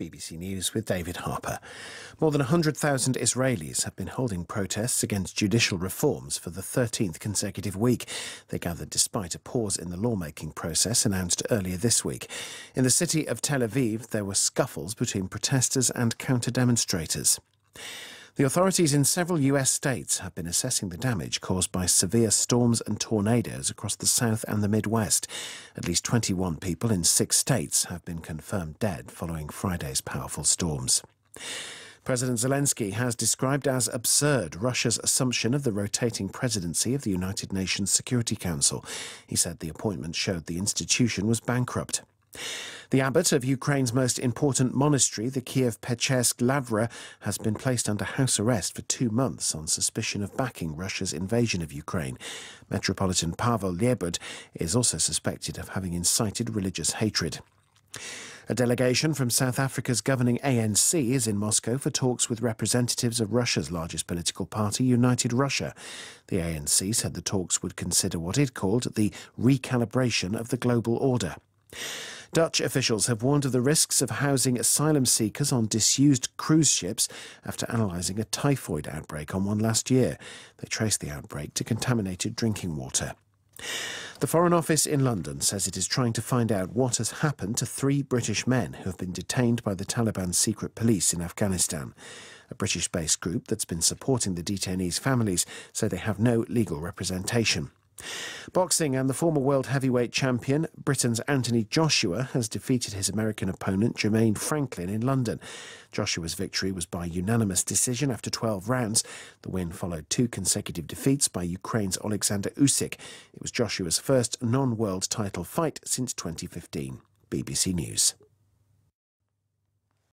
BBC News with David Harper. More than 100,000 Israelis have been holding protests against judicial reforms for the 13th consecutive week. They gathered despite a pause in the lawmaking process announced earlier this week. In the city of Tel Aviv, there were scuffles between protesters and counter demonstrators. The authorities in several US states have been assessing the damage caused by severe storms and tornadoes across the South and the Midwest. At least 21 people in six states have been confirmed dead following Friday's powerful storms. President Zelensky has described as absurd Russia's assumption of the rotating presidency of the United Nations Security Council. He said the appointment showed the institution was bankrupt. The abbot of Ukraine's most important monastery, the Kiev Pechersk Lavra, has been placed under house arrest for two months on suspicion of backing Russia's invasion of Ukraine. Metropolitan Pavel Lebid is also suspected of having incited religious hatred. A delegation from South Africa's governing ANC is in Moscow for talks with representatives of Russia's largest political party, United Russia. The ANC said the talks would consider what it called the recalibration of the global order. Dutch officials have warned of the risks of housing asylum seekers on disused cruise ships after analysing a typhoid outbreak on one last year. They traced the outbreak to contaminated drinking water. The Foreign Office in London says it is trying to find out what has happened to three British men who have been detained by the Taliban secret police in Afghanistan. A British based group that's been supporting the detainees' families say they have no legal representation. Boxing and the former world heavyweight champion, Britain's Anthony Joshua, has defeated his American opponent, Jermaine Franklin, in London. Joshua's victory was by unanimous decision after 12 rounds. The win followed two consecutive defeats by Ukraine's Alexander Usyk. It was Joshua's first non world title fight since 2015. BBC News.